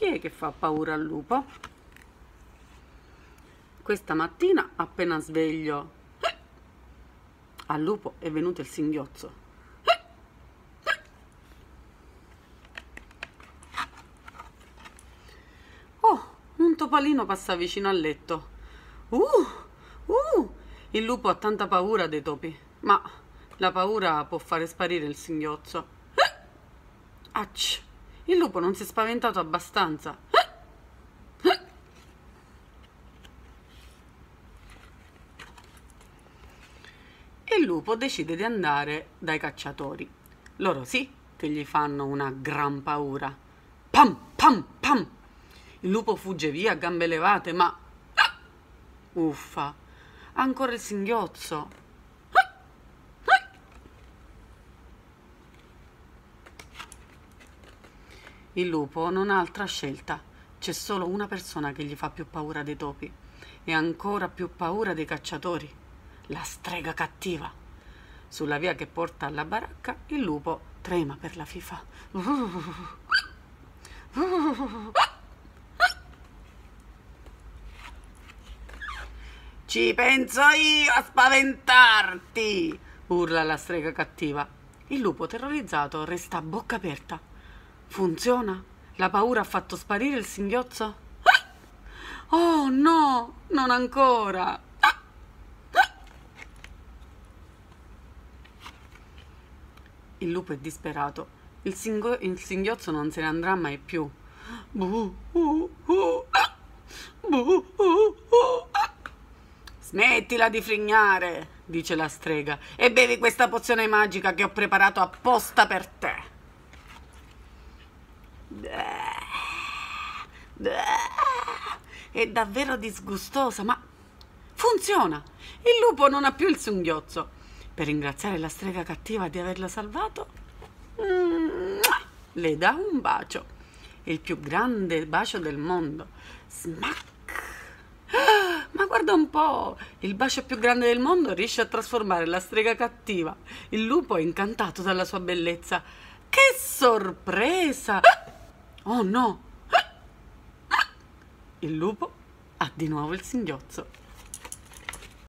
Chi è che fa paura al lupo? Questa mattina, appena sveglio, al lupo è venuto il singhiozzo. Oh, un topalino passa vicino al letto. Uh, uh, il lupo ha tanta paura dei topi, ma la paura può fare sparire il singhiozzo. Acc, il lupo non si è spaventato abbastanza. E il lupo decide di andare dai cacciatori. Loro sì che gli fanno una gran paura. Pam, pam, pam. Il lupo fugge via a gambe levate, ma... Uffa, ancora il singhiozzo. Il lupo non ha altra scelta. C'è solo una persona che gli fa più paura dei topi e ancora più paura dei cacciatori la strega cattiva. Sulla via che porta alla baracca il lupo trema per la fifa. Ci penso io a spaventarti! urla la strega cattiva. Il lupo terrorizzato resta a bocca aperta. Funziona? La paura ha fatto sparire il singhiozzo? Oh no, non ancora! Il lupo è disperato. Il, il singhiozzo non se ne andrà mai più. Ah. Ah. Smettila di frignare, dice la strega, e bevi questa pozione magica che ho preparato apposta per te. È davvero disgustosa, ma funziona. Il lupo non ha più il singhiozzo per ringraziare la strega cattiva di averla salvato, le dà un bacio, il più grande bacio del mondo. Smack! Ma guarda un po', il bacio più grande del mondo riesce a trasformare la strega cattiva. Il lupo è incantato dalla sua bellezza. Che sorpresa! Oh no! Il lupo ha di nuovo il singhiozzo.